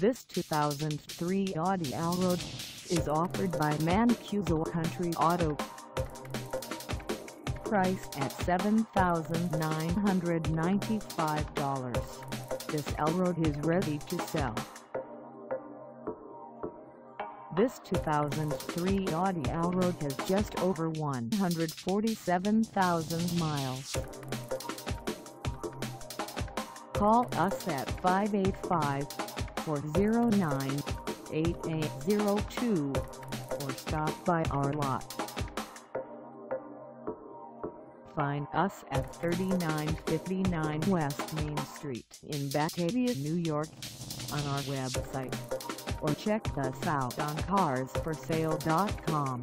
This 2003 Audi Allroad is offered by Mancuso Country Auto. Price at $7,995. This Allroad is ready to sell. This 2003 Audi Allroad has just over 147,000 miles. Call us at 585-409-8802 or stop by our lot. Find us at 3959 West Main Street in Batavia, New York on our website or check us out on carsforsale.com.